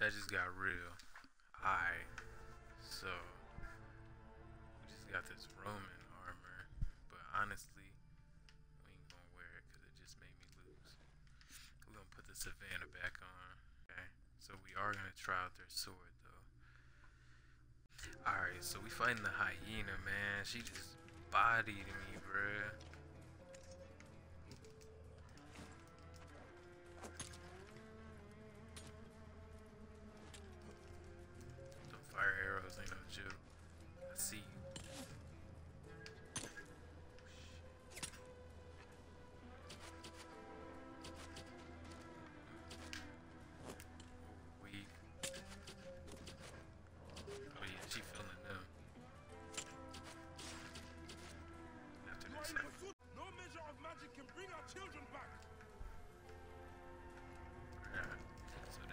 that just got real. Alright, so we just got this Roman armor, but honestly, we ain't gonna wear it because it just made me lose. We're gonna put the Savannah back on. Okay, so we are gonna try out their sword though. Alright, so we fighting the hyena, man. She just bodied me, bruh.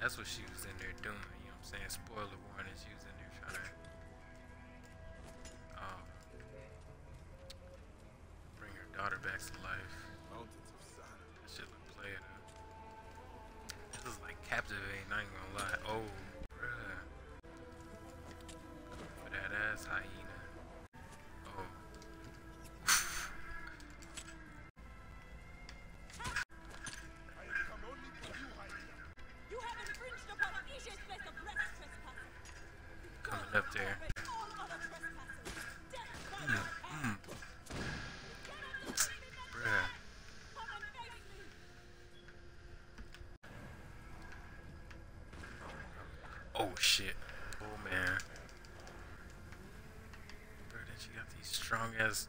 That's what she was in there doing, you know what I'm saying? Spoiler warning, she was in there trying to um, bring her daughter back to life. Mountains of sand. That shit look played up. This is like captivating, I ain't gonna lie. Oh, bruh. That ass hyena. Oh. Shit. Oh man. Bro, then she got these strong ass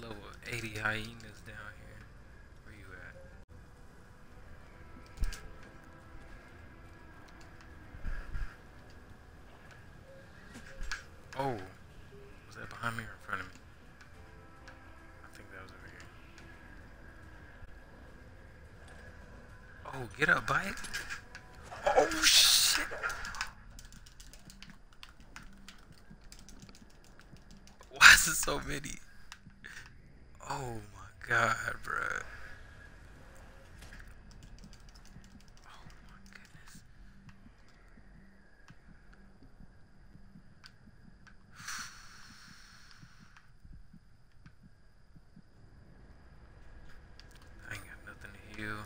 level 80 hyenas down here. Where you at? Oh. Was that behind me or in front of me? I think that was over here. Oh, get up, Bayek. Oh shit. So many? Oh my god, bruh. Oh my goodness. I ain't got nothing to heal.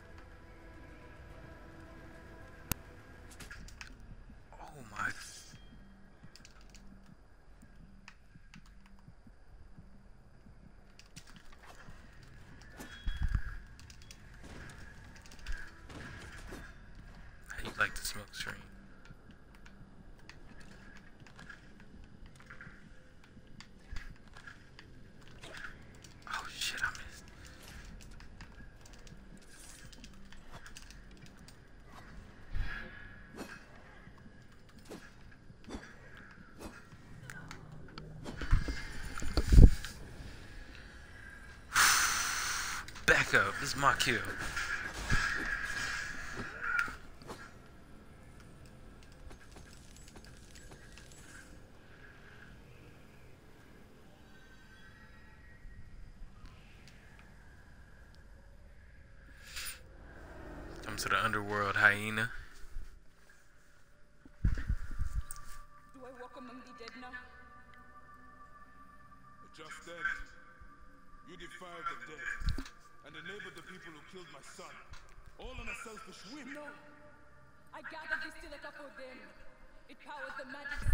Oh my. How you like the smoke screen? Oh shit, I missed. Back up. This is my kill. To the underworld, hyena. Do I walk among the dead now? Just dead. You defied the dead and enabled the people who killed my son. All on a selfish whim. No. I gathered this silica for them. It powers the magic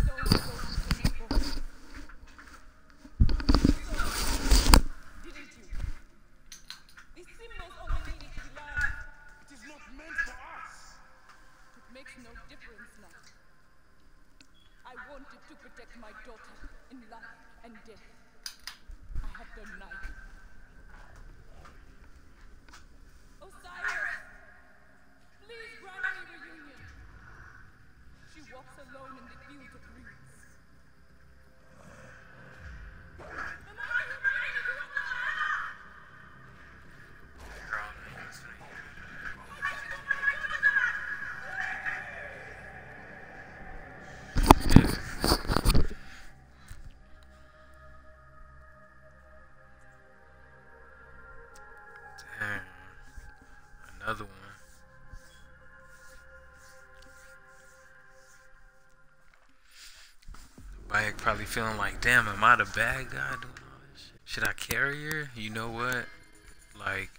Bayek probably feeling like, damn, am I the bad guy doing all this shit? Should I carry her? You know what? Like,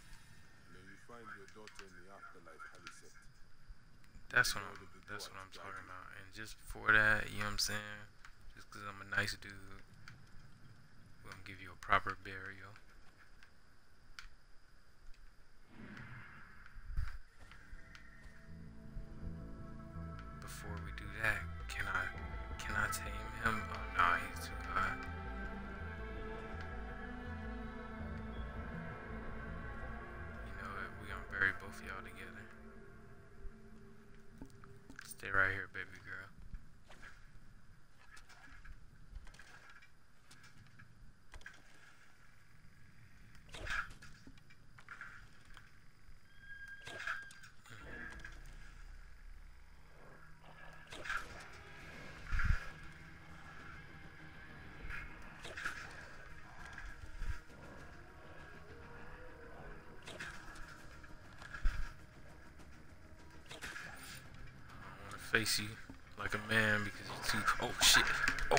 that's what I'm, that's what I'm talking about. And just before that, you know what I'm saying? Just because I'm a nice dude, we're gonna give you a proper burial. Before we do that, can I, can I tame Stay right here, baby girl. I want to face you like a man because you're too. Oh shit! Oh,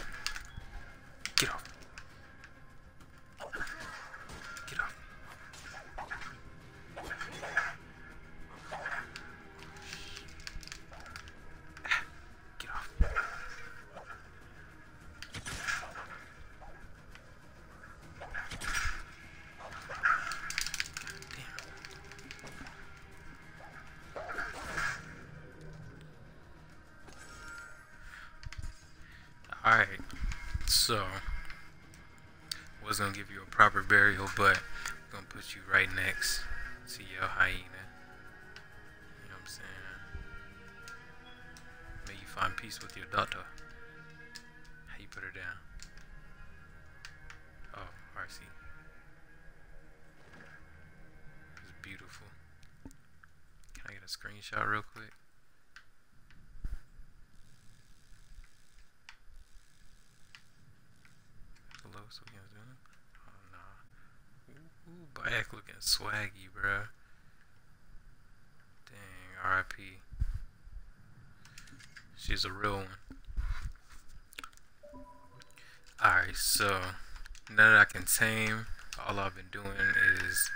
Alright, so was gonna give you a proper burial, but I'm gonna put you right next to your hyena. You know what I'm saying? May you find peace with your daughter. How you put her down? Oh, RC. It's beautiful. Can I get a screenshot real quick? Hello, so we can zoom. Oh nah. Ooh, ooh Bayek looking swaggy, bruh. Dang, RIP. She's a real one. Alright, so now that I can tame, all I've been doing is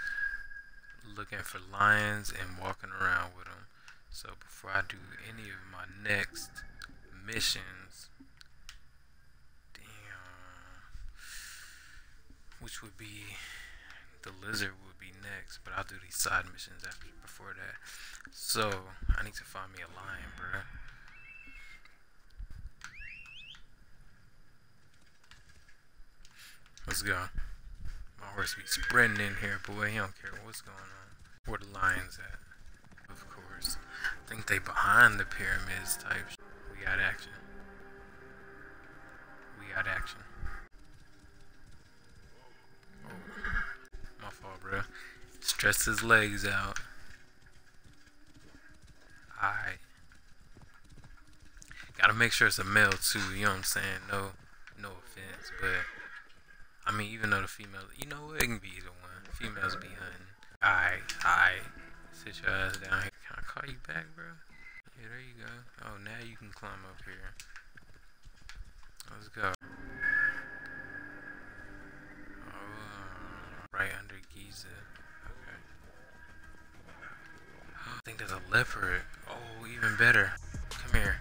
looking for lions and walking around with them. So before I do any of my next missions, damn, which would be the lizard would be next, but I'll do these side missions after before that. So I need to find me a lion, bruh. Let's go. My horse be sprinting in here, boy. He don't care what's going on. Where the lions at? Of course. I think they behind the pyramids type. We got action. We got action. Oh. My fault, bro. Stretched his legs out. Alright. Gotta make sure it's a male too, you know what I'm saying? No no offense, but I mean even though the female you know what, it can be either one. Females be hunting. Alright, alright. Sit your ass down here. Can I call you back, bro? Yeah, there you go. Oh now you can climb up here. Let's go. Oh, right under Giza. I think there's a leopard. Oh, even better. Come here.